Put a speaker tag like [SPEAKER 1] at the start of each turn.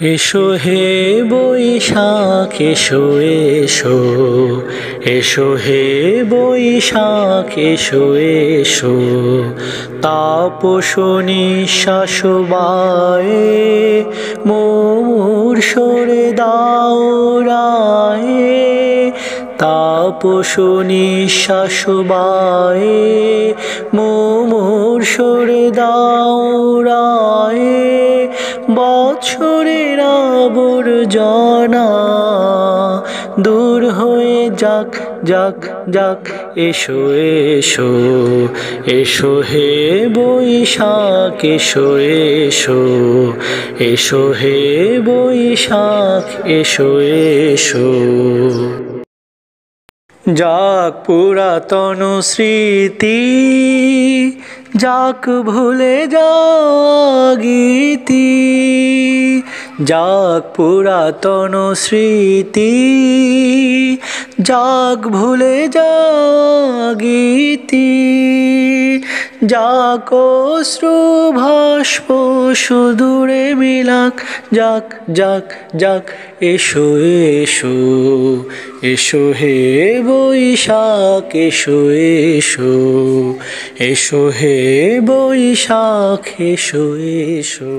[SPEAKER 1] এসো হে বৈশাখ, এসো এসো। এসো হে বৈশাখ, এসো এসো। নিঃশ্বাস বায়ে, মোর সরে দাও রায়ে। নিঃশ্বাস বায়ে, মোর সরে দাও রায়ে। বছরের আবর্জনা দূর হয়ে যাক যাক যাক, এসো এসো এসো হে বৈশাখ, এসো এসো এসো হে বৈশাখ, এসো এসো। যাক পুরাতন স্মৃতি যাক ভুলে গীতি যাক পুরাতন স্মৃতি, যাক ভুলে গীতি যাক অশ্রু ভাস্প সুদূরে মিলাক, যাক যাক যাক, এসো এসো এসো হে বৈশাখ এসো এসো। এসো হে বৈশাখ এসো এসো।